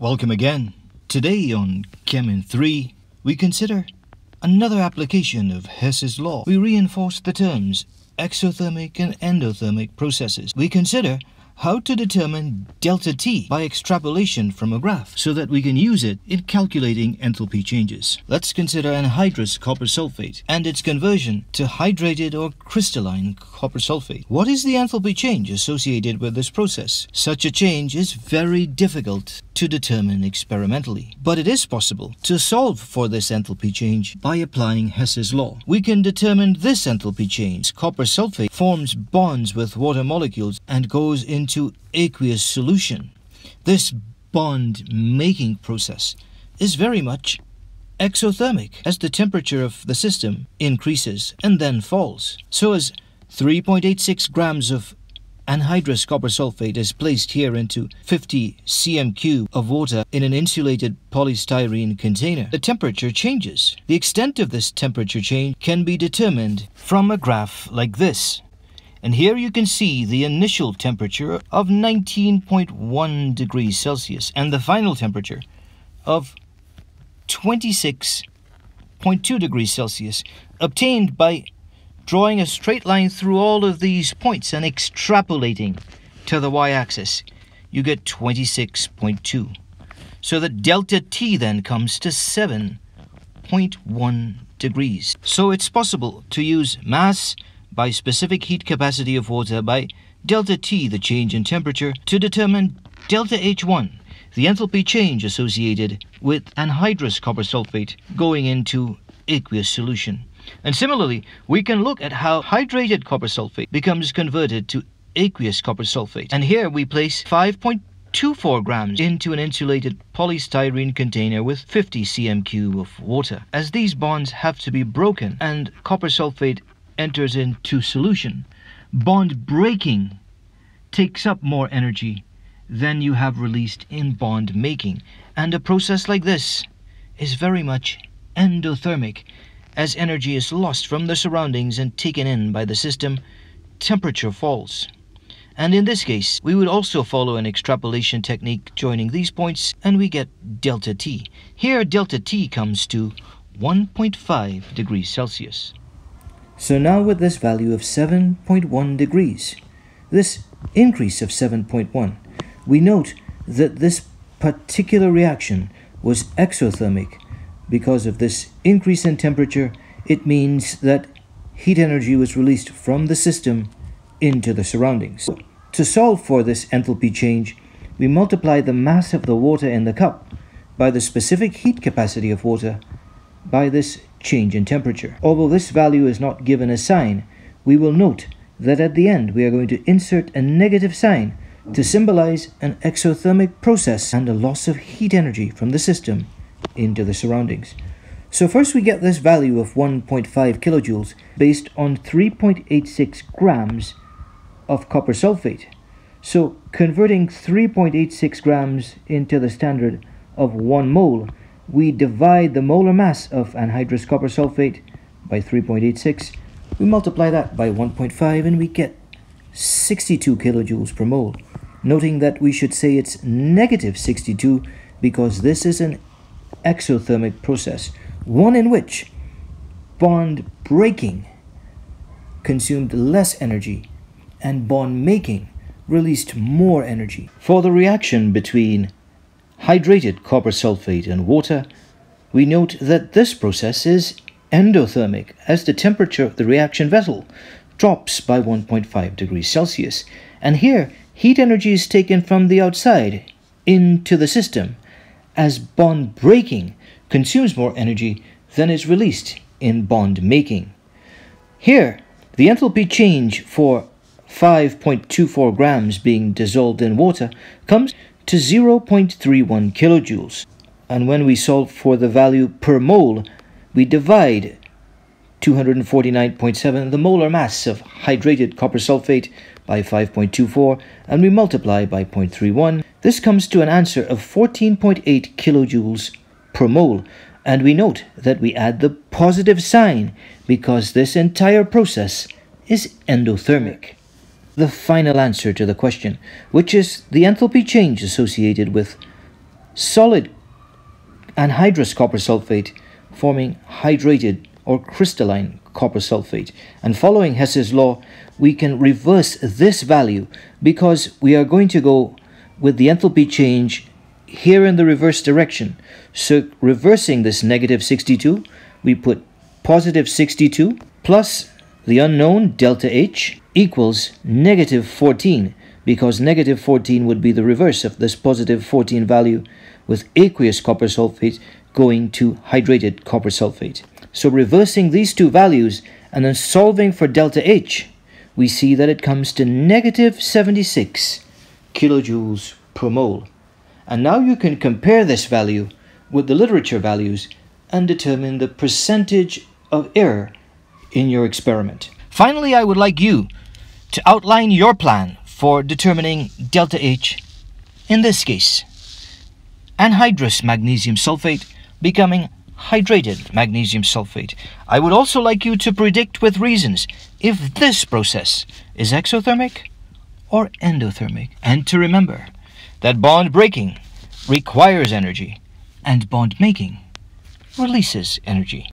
Welcome again. Today on Chem in 3, we consider another application of Hess's law. We reinforce the terms exothermic and endothermic processes. We consider how to determine delta T by extrapolation from a graph so that we can use it in calculating enthalpy changes. Let's consider anhydrous copper sulfate and its conversion to hydrated or crystalline copper sulfate. What is the enthalpy change associated with this process? Such a change is very difficult to determine experimentally, but it is possible to solve for this enthalpy change by applying Hess's law. We can determine this enthalpy change. Copper sulfate forms bonds with water molecules and goes into into aqueous solution. This bond making process is very much exothermic as the temperature of the system increases and then falls. So as 3.86 grams of anhydrous copper sulfate is placed here into 50 cm cube of water in an insulated polystyrene container, the temperature changes. The extent of this temperature change can be determined from a graph like this. And here you can see the initial temperature of 19.1 degrees Celsius and the final temperature of 26.2 degrees Celsius obtained by drawing a straight line through all of these points and extrapolating to the y-axis. You get 26.2. So that delta T then comes to 7.1 degrees. So it's possible to use mass by specific heat capacity of water by delta T, the change in temperature, to determine delta H1, the enthalpy change associated with anhydrous copper sulfate going into aqueous solution. And similarly, we can look at how hydrated copper sulfate becomes converted to aqueous copper sulfate. And here we place 5.24 grams into an insulated polystyrene container with 50 cm cube of water. As these bonds have to be broken and copper sulfate enters into solution. Bond breaking takes up more energy than you have released in bond making. And a process like this is very much endothermic. As energy is lost from the surroundings and taken in by the system, temperature falls. And in this case, we would also follow an extrapolation technique joining these points and we get delta T. Here delta T comes to 1.5 degrees Celsius. So now with this value of 7.1 degrees, this increase of 7.1, we note that this particular reaction was exothermic. Because of this increase in temperature, it means that heat energy was released from the system into the surroundings. To solve for this enthalpy change, we multiply the mass of the water in the cup by the specific heat capacity of water by this change in temperature. Although this value is not given a sign, we will note that at the end we are going to insert a negative sign to symbolize an exothermic process and a loss of heat energy from the system into the surroundings. So first we get this value of 1.5 kilojoules based on 3.86 grams of copper sulfate. So converting 3.86 grams into the standard of 1 mole we divide the molar mass of anhydrous copper sulfate by 3.86, we multiply that by 1.5 and we get 62 kilojoules per mole. Noting that we should say it's negative 62 because this is an exothermic process, one in which bond breaking consumed less energy and bond making released more energy. For the reaction between hydrated copper sulfate and water, we note that this process is endothermic as the temperature of the reaction vessel drops by 1.5 degrees Celsius. And here, heat energy is taken from the outside into the system as bond breaking consumes more energy than is released in bond making. Here, the enthalpy change for 5.24 grams being dissolved in water comes to 0.31 kilojoules. And when we solve for the value per mole, we divide 249.7, the molar mass of hydrated copper sulfate, by 5.24, and we multiply by 0.31. This comes to an answer of 14.8 kilojoules per mole. And we note that we add the positive sign because this entire process is endothermic the final answer to the question, which is the enthalpy change associated with solid anhydrous copper sulfate forming hydrated or crystalline copper sulfate. And following Hess's law, we can reverse this value because we are going to go with the enthalpy change here in the reverse direction. So reversing this negative 62, we put positive 62 plus the unknown delta H equals negative 14 because negative 14 would be the reverse of this positive 14 value with aqueous copper sulfate going to hydrated copper sulfate. So reversing these two values and then solving for delta H, we see that it comes to negative 76 kilojoules per mole. And now you can compare this value with the literature values and determine the percentage of error in your experiment. Finally, I would like you to outline your plan for determining delta H in this case. Anhydrous magnesium sulfate becoming hydrated magnesium sulfate. I would also like you to predict with reasons if this process is exothermic or endothermic. And to remember that bond breaking requires energy and bond making releases energy.